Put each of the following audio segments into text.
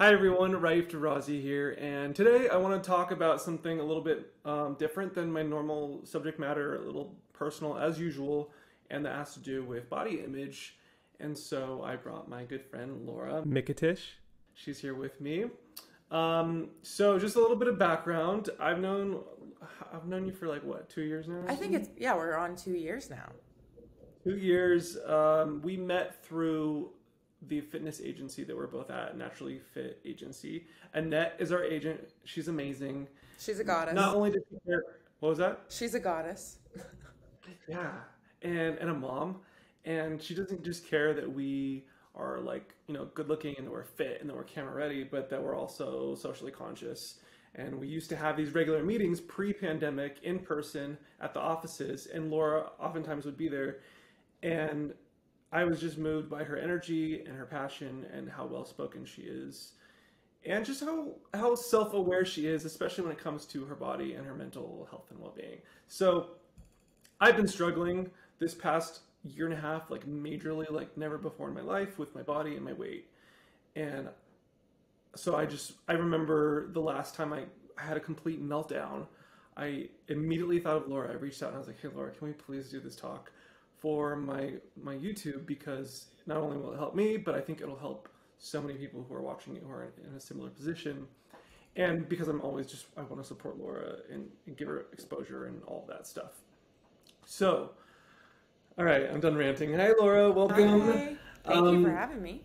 Hi everyone, Raif Derrazi here, and today I want to talk about something a little bit um, different than my normal subject matter, a little personal as usual, and that has to do with body image. And so I brought my good friend Laura Micetich. She's here with me. Um, so just a little bit of background. I've known I've known you for like what two years now. I think it's yeah, we're on two years now. Two years. Um, we met through the fitness agency that we're both at, Naturally Fit Agency. Annette is our agent. She's amazing. She's a goddess. Not only does she care, what was that? She's a goddess. yeah, and and a mom, and she doesn't just care that we are like you know good looking and that we're fit and that we're camera ready, but that we're also socially conscious. And we used to have these regular meetings pre-pandemic in person at the offices, and Laura oftentimes would be there, and I was just moved by her energy and her passion and how well spoken she is. And just how, how self aware she is, especially when it comes to her body and her mental health and well being. So I've been struggling this past year and a half, like majorly, like never before in my life, with my body and my weight. And so I just, I remember the last time I, had a complete meltdown. I immediately thought of Laura. I reached out and I was like, hey, Laura, can we please do this talk? For my my YouTube because not only will it help me, but I think it'll help so many people who are watching it who are in a similar position. And because I'm always just I want to support Laura and, and give her exposure and all that stuff. So, all right, I'm done ranting. Hi, Laura. Welcome. Hi. Thank um, you for um, having me.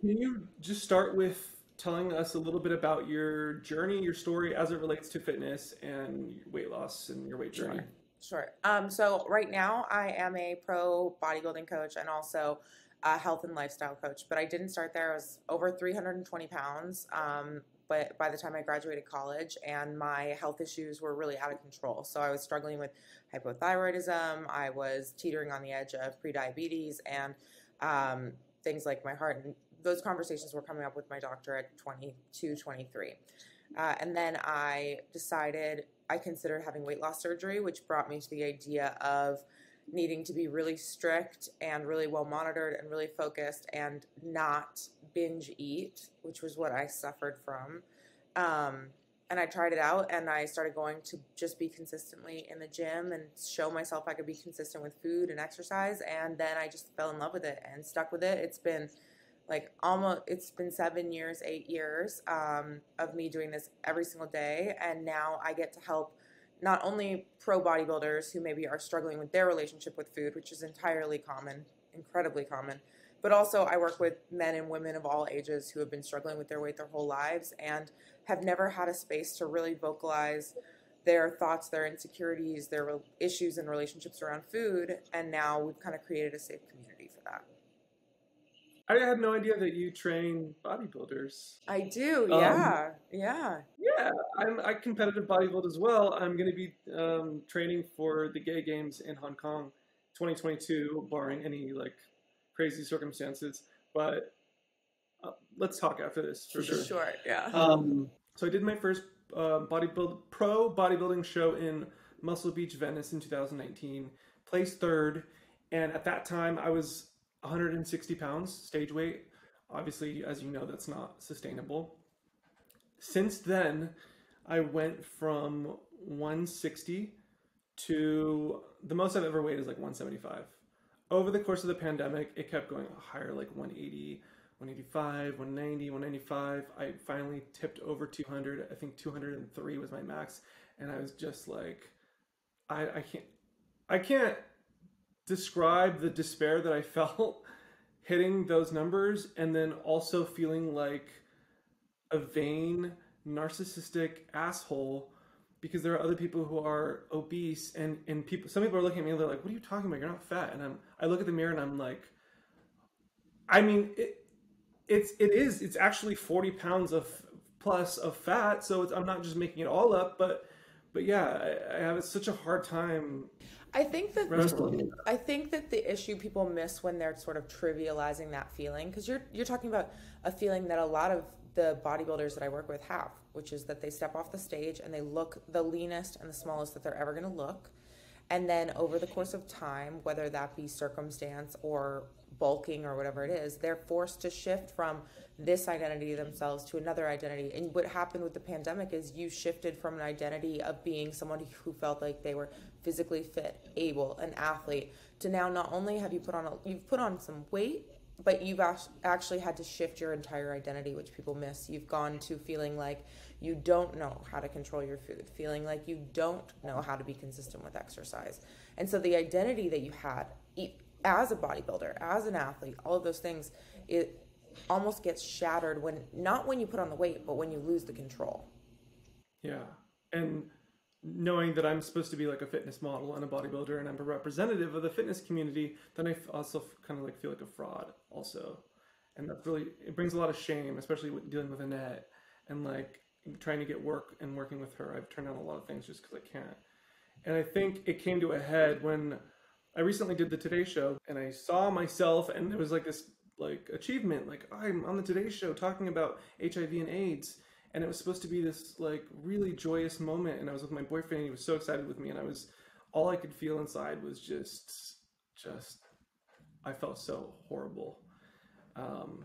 Can you just start with telling us a little bit about your journey, your story as it relates to fitness and weight loss and your weight journey? Sure. Sure. Um, so right now I am a pro bodybuilding coach and also a health and lifestyle coach. But I didn't start there. I was over 320 pounds. Um, but by the time I graduated college, and my health issues were really out of control. So I was struggling with hypothyroidism. I was teetering on the edge of prediabetes and um, things like my heart. And those conversations were coming up with my doctor at 22, 23. Uh, and then I decided I considered having weight loss surgery, which brought me to the idea of needing to be really strict and really well monitored and really focused and not binge eat, which was what I suffered from. Um, and I tried it out and I started going to just be consistently in the gym and show myself I could be consistent with food and exercise. And then I just fell in love with it and stuck with it. It's been like almost it's been seven years eight years um, of me doing this every single day. And now i get to help not only pro bodybuilders who maybe are struggling with their relationship with food which is entirely common incredibly common but also i work with men and women of all ages who have been struggling with their weight their whole lives and have never had a space to really vocalize their thoughts their insecurities their issues and relationships around food. And now we've kind of created a safe community I had no idea that you train bodybuilders. I do, yeah, um, yeah. Yeah, I'm I competitive bodybuild as well. I'm going to be um, training for the Gay Games in Hong Kong, 2022, barring any like crazy circumstances. But uh, let's talk after this for sure. Sure, yeah. Um, so I did my first uh, bodybuild pro bodybuilding show in Muscle Beach, Venice in 2019. Placed third, and at that time I was 160 pounds stage weight. Obviously, as you know, that's not sustainable. Since then, I went from 160 to the most I've ever weighed is like 175. Over the course of the pandemic, it kept going higher, like 180, 185, 190, 195. I finally tipped over 200. I think 203 was my max, and I was just like, I, I can't, I can't describe the despair that I felt hitting those numbers and then also feeling like a vain, narcissistic asshole because there are other people who are obese and, and people some people are looking at me and they're like, What are you talking about? You're not fat and I'm I look at the mirror and I'm like I mean it, it's it is it's actually 40 pounds of plus of fat so I'm not just making it all up but but yeah I, I have such a hard time I think that I think that the issue people miss when they're sort of trivializing that feeling because you're you're talking about a feeling that a lot of the bodybuilders that I work with have, which is that they step off the stage and they look the leanest and the smallest that they're ever going to look. And then over the course of time, whether that be circumstance or bulking or whatever it is, they're forced to shift from this identity themselves to another identity. And what happened with the pandemic is you shifted from an identity of being someone who felt like they were physically fit, able, an athlete, to now not only have you put on a, you've put on some weight, but you've actually had to shift your entire identity, which people miss. You've gone to feeling like you don't know how to control your food, feeling like you don't know how to be consistent with exercise. And so the identity that you had as a bodybuilder, as an athlete, all of those things, it almost gets shattered when not when you put on the weight, but when you lose the control. Yeah. And knowing that I'm supposed to be like a fitness model and a bodybuilder and I'm a representative of the fitness community, then I also kind of like feel like a fraud also. And that really, it brings a lot of shame, especially with dealing with Annette and like trying to get work and working with her. I've turned down a lot of things just because I can't. And I think it came to a head when I recently did the Today Show and I saw myself and there was like this like achievement like i'm on the today show talking about hiv and aids and it was supposed to be this like really joyous moment and i was with my boyfriend and he was so excited with me and i was all i could feel inside was just just i felt so horrible. Um,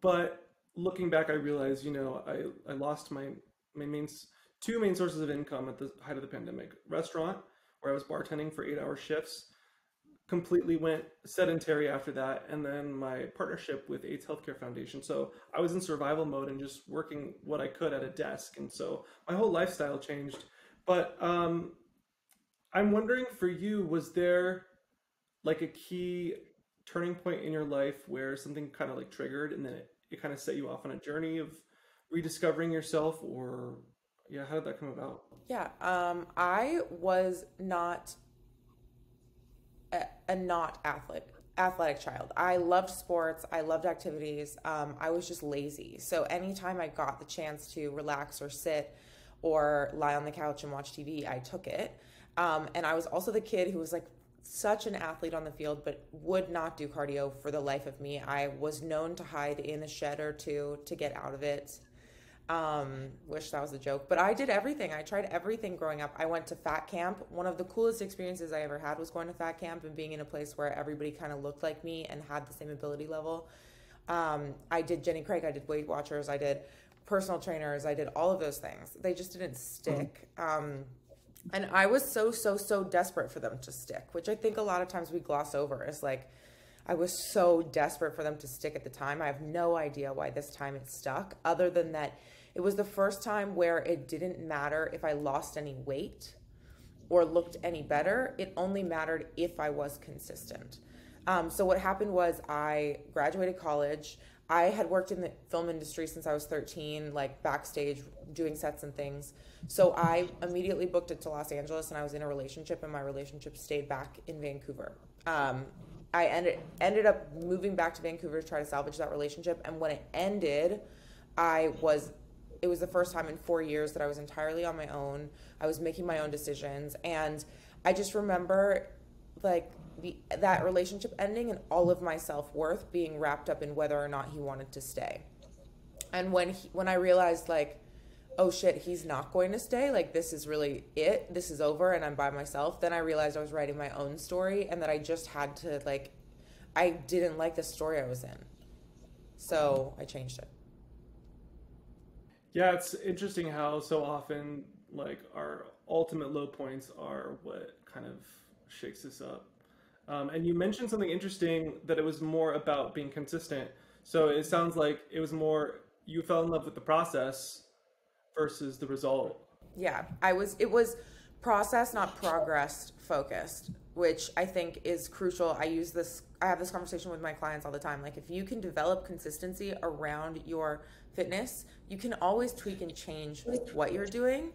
but looking back i realized you know i i lost my my main two main sources of income at the height of the pandemic. Restaurant where i was bartending for eight hour shifts completely went sedentary after that and then my partnership with aids healthcare foundation. So i was in survival mode and just working what i could at a desk and so my whole lifestyle changed. But um, i'm wondering for you was there like a key turning point in your life where something kind of like triggered and then it, it kind of set you off on a journey of rediscovering yourself or yeah how did that come about? Yeah um, i was not a, not athletic athletic child. I loved sports. I loved activities. Um, I was just lazy. So anytime I got the chance to relax or sit or lie on the couch and watch TV, I took it. Um, and I was also the kid who was like such an athlete on the field, but would not do cardio for the life of me. I was known to hide in a shed or two to get out of it. Um, wish that was a joke, but I did everything. I tried everything growing up. I went to fat camp. One of the coolest experiences I ever had was going to fat camp and being in a place where everybody kind of looked like me and had the same ability level. Um, I did Jenny Craig, I did Weight Watchers, I did personal trainers, I did all of those things. They just didn't stick. Um, and I was so, so, so desperate for them to stick, which I think a lot of times we gloss over. Is like, I was so desperate for them to stick at the time. I have no idea why this time it stuck, other than that it was the first time where it didn't matter if I lost any weight or looked any better. It only mattered if I was consistent. Um, so what happened was I graduated college. I had worked in the film industry since I was 13, like backstage doing sets and things. So I immediately booked it to Los Angeles and I was in a relationship and my relationship stayed back in Vancouver. Um, I ended ended up moving back to Vancouver to try to salvage that relationship and when it ended, I was it was the first time in four years that I was entirely on my own. I was making my own decisions. And I just remember like the, that relationship ending and all of my self worth being wrapped up in whether or not he wanted to stay. And when he, when I realized like, oh shit, he's not going to stay. Like this is really it. This is over, and I'm by myself. Then I realized I was writing my own story, and that I just had to like, I didn't like the story I was in, so I changed it. Yeah, it's interesting how so often like our ultimate low points are what kind of shakes us up. Um, and you mentioned something interesting that it was more about being consistent. So it sounds like it was more you fell in love with the process versus the result. Yeah, I was. It was process, not progress focused, which I think is crucial. I use this. I have this conversation with my clients all the time. Like, if you can develop consistency around your fitness, you can always tweak and change what you're doing,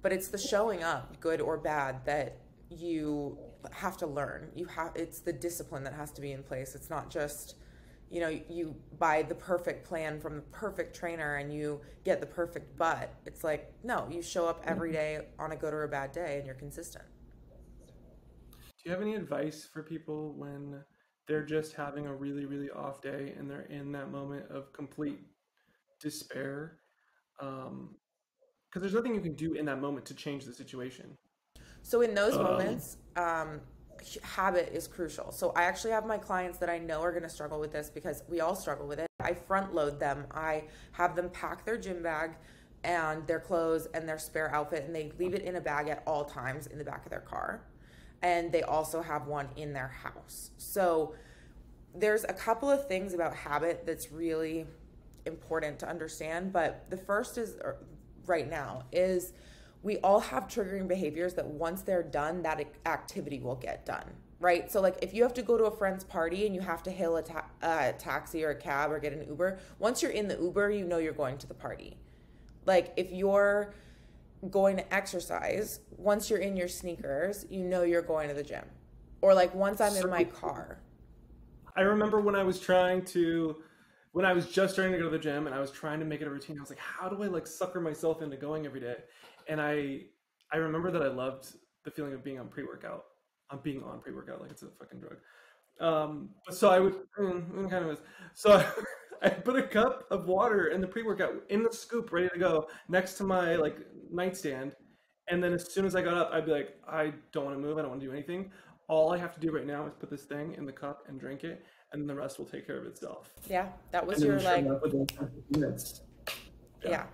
but it's the showing up, good or bad, that you have to learn. You have it's the discipline that has to be in place. It's not just you know you buy the perfect plan from the perfect trainer and you get the perfect butt. It's like no, you show up every mm-hmm. day on a good or a bad day and you're consistent. Do you have any advice for people when they're just having a really really off day and they're in that moment of complete despair because um, there's nothing you can do in that moment to change the situation so in those um, moments um, habit is crucial. So I actually have my clients that I know are going to struggle with this because we all struggle with it. I front load them. I have them pack their gym bag and their clothes and their spare outfit and they leave it in a bag at all times in the back of their car. And they also have one in their house. So there's a couple of things about habit that's really important to understand, but the first is right now is we all have triggering behaviors that once they're done, that activity will get done, right? So, like if you have to go to a friend's party and you have to hail a, ta- a taxi or a cab or get an Uber, once you're in the Uber, you know you're going to the party. Like if you're going to exercise, once you're in your sneakers, you know you're going to the gym. Or like once I'm in my car. I remember when I was trying to when I was just starting to go to the gym and I was trying to make it a routine, I was like, how do I like sucker myself into going every day? and I I remember that I loved the feeling of being on pre workout. I'm being on pre workout like it's a fucking drug. Um, so I would mm, mm kind of is. So I, put a cup of water in the pre workout in the scoop, ready to go, next to my like nightstand. And then as soon as I got up, I'd be like, I don't want to move. I don't want to do anything. All I have to do right now is put this thing in the cup and drink it, and then the rest will take care of itself. Yeah, that was your like. Yeah. yeah.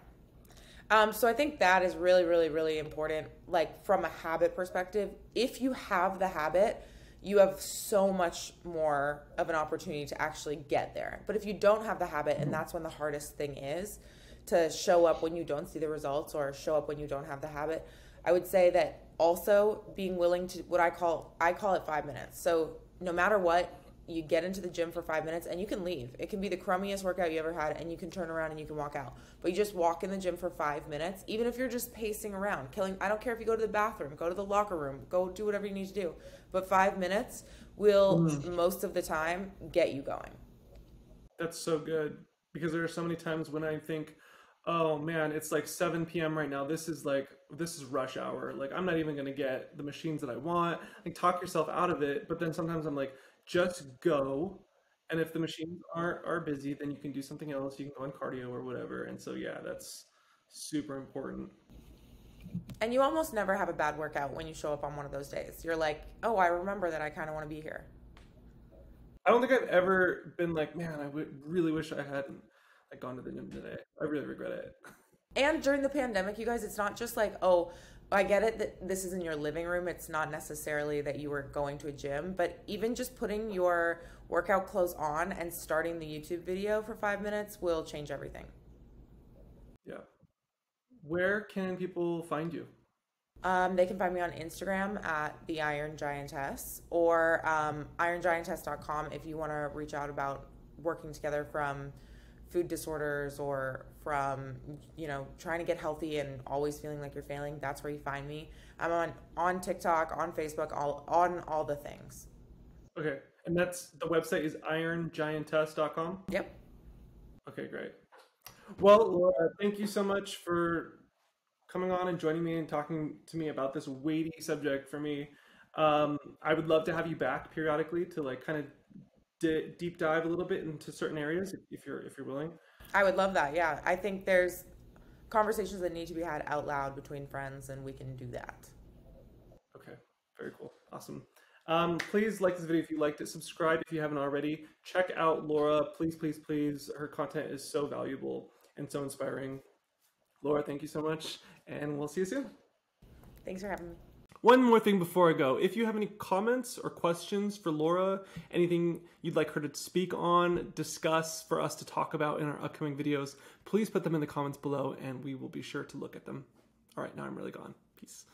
Um, so I think that is really, really, really important. Like from a habit perspective, if you have the habit, you have so much more of an opportunity to actually get there. But if you don't have the habit, and that's when the hardest thing is to show up when you don't see the results or show up when you don't have the habit, I would say that also being willing to what I call I call it 5 minutes. So no matter what, you get into the gym for five minutes and you can leave. It can be the crummiest workout you ever had and you can turn around and you can walk out. But you just walk in the gym for five minutes, even if you're just pacing around, killing. I don't care if you go to the bathroom, go to the locker room, go do whatever you need to do. But five minutes will mm. most of the time get you going. That's so good because there are so many times when I think, oh man, it's like 7 p.m. right now. This is like this is rush hour. Like I'm not even gonna get the machines that I want. Like talk yourself out of it. But then sometimes I'm like, just go. And if the machines are are busy then you can do something else. You can go on cardio or whatever. And so yeah that's super important. And you almost never have a bad workout when you show up on one of those days. You're like oh i remember that i kind of want to be here. I don't think i've ever been like man i would really wish i hadn't like gone to the gym today. I really regret it. And during the pandemic you guys it's not just like oh I get it that this is in your living room. It's not necessarily that you were going to a gym, but even just putting your workout clothes on and starting the YouTube video for five minutes will change everything. Yeah. Where can people find you? Um, they can find me on Instagram at the Iron Giantess or um, irongiantess.com if you want to reach out about working together from food disorders or from you know trying to get healthy and always feeling like you're failing that's where you find me. I'm on on tiktok on facebook all on all the things. Okay and that's the website is irongiantess.com yep. Okay great. Well laura thank you so much for coming on and joining me and talking to me about this weighty subject for me. Um, i would love to have you back periodically to like kind of d- deep dive a little bit into certain areas if you're if you're willing. I would love that. Yeah, I think there's conversations that need to be had out loud between friends, and we can do that. Okay, very cool, awesome. Um, please like this video if you liked it. Subscribe if you haven't already. Check out Laura, please, please, please. Her content is so valuable and so inspiring. Laura, thank you so much, and we'll see you soon. Thanks for having me. One more thing before I go. If you have any comments or questions for Laura, anything you'd like her to speak on, discuss, for us to talk about in our upcoming videos, please put them in the comments below and we will be sure to look at them. All right, now I'm really gone. Peace.